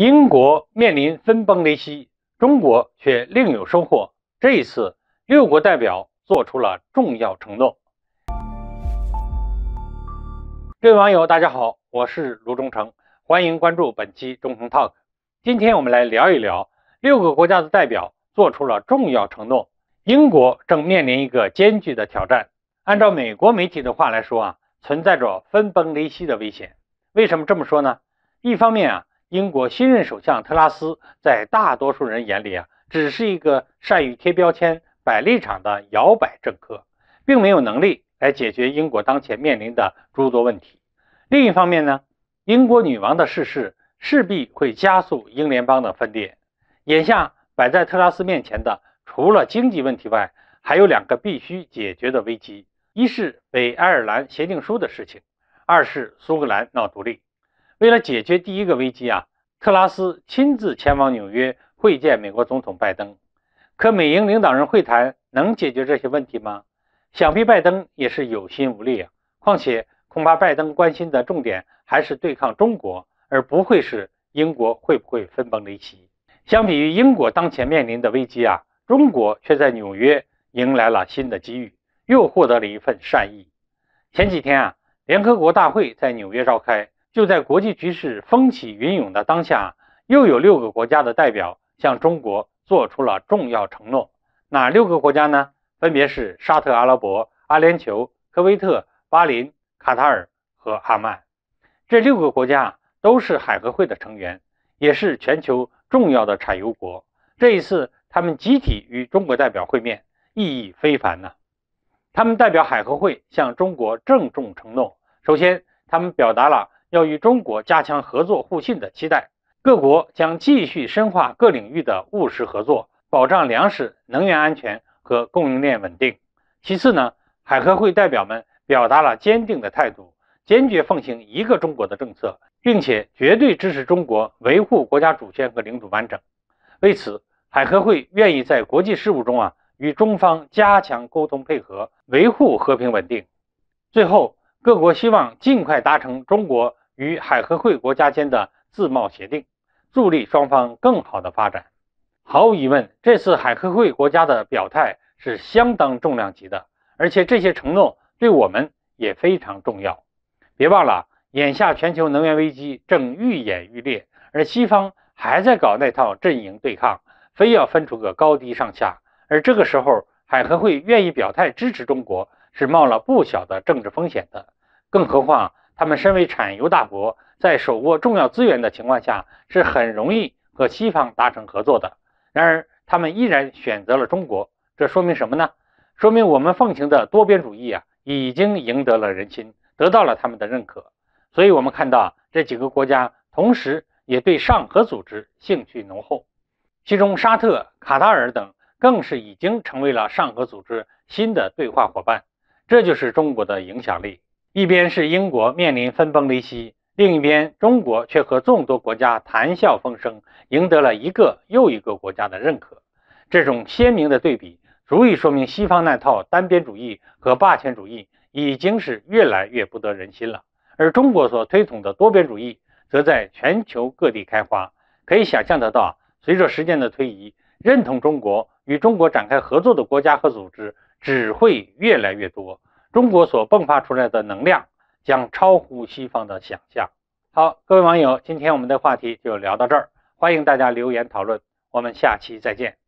英国面临分崩离析，中国却另有收获。这一次，六国代表做出了重要承诺。各位网友，大家好，我是卢忠成，欢迎关注本期中诚 Talk。今天我们来聊一聊六个国家的代表做出了重要承诺。英国正面临一个艰巨的挑战。按照美国媒体的话来说啊，存在着分崩离析的危险。为什么这么说呢？一方面啊。英国新任首相特拉斯在大多数人眼里啊，只是一个善于贴标签、摆立场的摇摆政客，并没有能力来解决英国当前面临的诸多问题。另一方面呢，英国女王的逝世势必会加速英联邦的分裂。眼下摆在特拉斯面前的，除了经济问题外，还有两个必须解决的危机：一是北爱尔兰协定书的事情，二是苏格兰闹独立。为了解决第一个危机啊，特拉斯亲自前往纽约会见美国总统拜登。可美英领导人会谈能解决这些问题吗？想必拜登也是有心无力啊。况且，恐怕拜登关心的重点还是对抗中国，而不会是英国会不会分崩离析。相比于英国当前面临的危机啊，中国却在纽约迎来了新的机遇，又获得了一份善意。前几天啊，联合国大会在纽约召开。就在国际局势风起云涌的当下，又有六个国家的代表向中国做出了重要承诺。哪六个国家呢？分别是沙特阿拉伯、阿联酋、科威特、巴林、卡塔尔和阿曼。这六个国家都是海合会的成员，也是全球重要的产油国。这一次，他们集体与中国代表会面，意义非凡呢。他们代表海合会向中国郑重承诺。首先，他们表达了。要与中国加强合作互信的期待，各国将继续深化各领域的务实合作，保障粮食、能源安全和供应链稳定。其次呢，海合会代表们表达了坚定的态度，坚决奉行一个中国的政策，并且绝对支持中国维护国家主权和领土完整。为此，海合会愿意在国际事务中啊与中方加强沟通配合，维护和平稳定。最后，各国希望尽快达成中国。与海合会国家间的自贸协定，助力双方更好的发展。毫无疑问，这次海合会国家的表态是相当重量级的，而且这些承诺对我们也非常重要。别忘了，眼下全球能源危机正愈演愈烈，而西方还在搞那套阵营对抗，非要分出个高低上下。而这个时候，海合会愿意表态支持中国，是冒了不小的政治风险的。更何况，他们身为产油大国，在手握重要资源的情况下，是很容易和西方达成合作的。然而，他们依然选择了中国，这说明什么呢？说明我们奉行的多边主义啊，已经赢得了人心，得到了他们的认可。所以，我们看到这几个国家同时也对上合组织兴趣浓厚，其中沙特、卡塔尔等更是已经成为了上合组织新的对话伙伴。这就是中国的影响力。一边是英国面临分崩离析，另一边中国却和众多国家谈笑风生，赢得了一个又一个国家的认可。这种鲜明的对比，足以说明西方那套单边主义和霸权主义已经是越来越不得人心了，而中国所推崇的多边主义则在全球各地开花。可以想象得到，随着时间的推移，认同中国与中国展开合作的国家和组织只会越来越多。中国所迸发出来的能量将超乎西方的想象。好，各位网友，今天我们的话题就聊到这儿，欢迎大家留言讨论，我们下期再见。